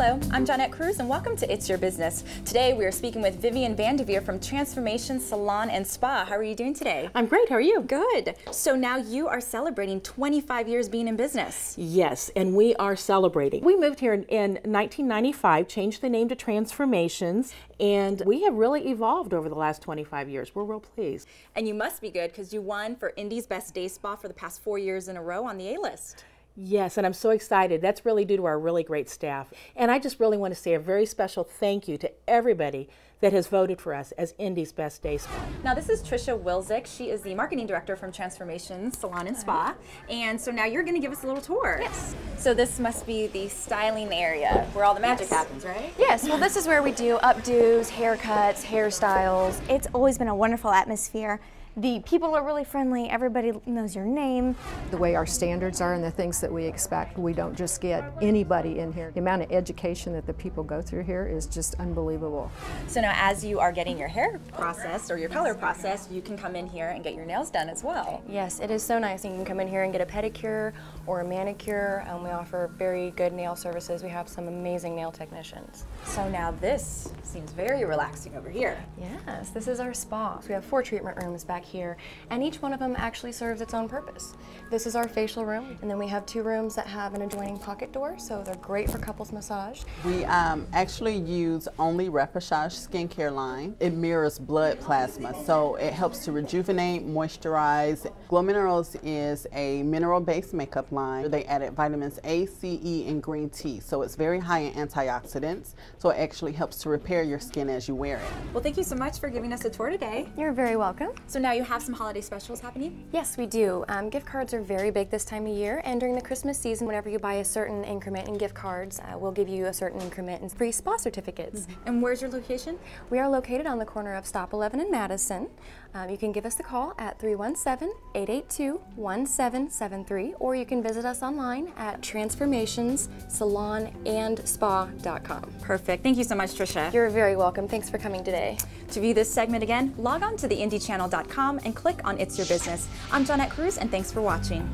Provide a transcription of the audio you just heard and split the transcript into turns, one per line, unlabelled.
Hello, I'm Johnette Cruz and welcome to It's Your Business. Today we are speaking with Vivian Vanderveer from Transformation Salon and Spa. How are you doing today?
I'm great, how are you?
Good. So now you are celebrating 25 years being in business.
Yes, and we are celebrating. We moved here in, in 1995, changed the name to Transformations, and we have really evolved over the last 25 years. We're real pleased.
And you must be good because you won for Indy's Best Day Spa for the past four years in a row on the A-list.
Yes, and I'm so excited. That's really due to our really great staff. And I just really want to say a very special thank you to everybody that has voted for us as Indy's Best Day Spa.
Now this is Trisha Wilzik. She is the marketing director from Transformation Salon and Spa. And so now you're going to give us a little tour.
Yes.
So this must be the styling area where all the magic
Yes.
happens, right?
Yes, well, this is where we do updos, haircuts, hairstyles. It's always been a wonderful atmosphere. The people are really friendly, everybody knows your name.
the way our standards are and the things that we expect. We don't just get anybody in here. The amount of education that the people go through here is just unbelievable.
So now as you are getting your hair processed or your color processed, you can come in here and get your nails done as well.
Yes, it is so nice. You can come in here and get a pedicure or a manicure. Um, we offer very good nail services. We have some amazing nail technicians.
So now this seems very relaxing over here.
Yes, this is our spa. So we have four treatment rooms back here, and each one of them actually serves its own purpose. This is our facial room, and then we have two rooms that have an adjoining pocket door, so they're great for couples massage.
We um, actually use only Repêchage skincare line. It mirrors blood plasma, so it helps to rejuvenate, moisturize. Glo Minerals is a mineral-based makeup line. They added vitamins A, C, E, and green tea, so it's very high in antioxidants. So it actually helps to repair your skin as you wear it.
Well, thank you so much for giving us a tour today.
You're very welcome.
So now you have some holiday specials happening?
Yes, we do. Um, gift cards are very big this time of year, and during the Christmas season, whenever you buy a certain increment in gift cards, uh, we'll give you a certain increment in free spa certificates.
And where's your location?
We are located on the corner of Stop 11 and Madison. Um, you can give us a call at 317-882-1773 or you can visit us online at transformationssalonandspa.com.
Perfect. Thank you so much, Trisha.
You're very welcome. Thanks for coming today.
To view this segment again, log on to theindychannel.com and click on It's Your Business. I'm Johnette Cruz, and thanks for watching.